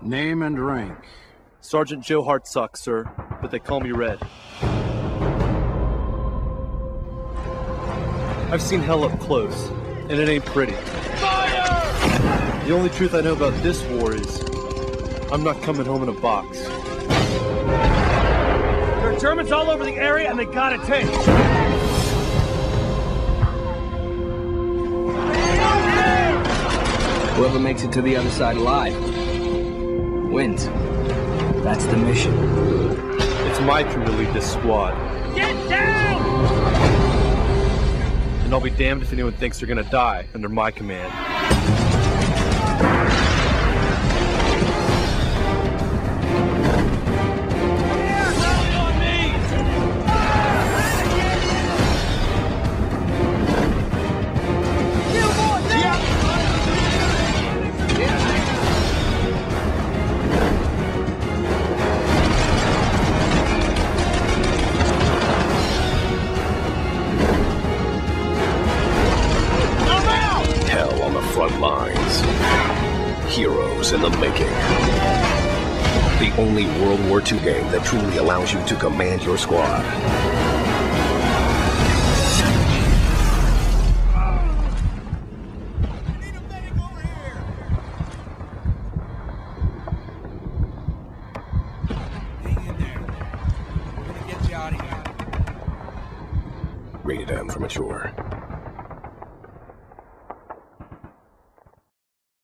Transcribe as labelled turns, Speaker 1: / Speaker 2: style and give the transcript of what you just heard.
Speaker 1: Name and rank.
Speaker 2: Sergeant Joe Hartsock, sir, but they call me Red. I've seen hell up close, and it ain't pretty. Fire! The only truth I know about this war is I'm not coming home in a box.
Speaker 3: There are Germans all over the area, and they got a tank.
Speaker 4: Whoever makes it to the other side alive wins. That's the mission.
Speaker 2: It's my turn to lead this squad.
Speaker 3: Get down!
Speaker 2: And I'll be damned if anyone thinks they're gonna die under my command.
Speaker 5: Lines. Heroes in the making. The only World War II game that truly allows you to command your squad. Rated M for mature.